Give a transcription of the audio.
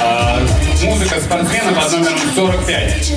А, музыка спортсмена под номером 45.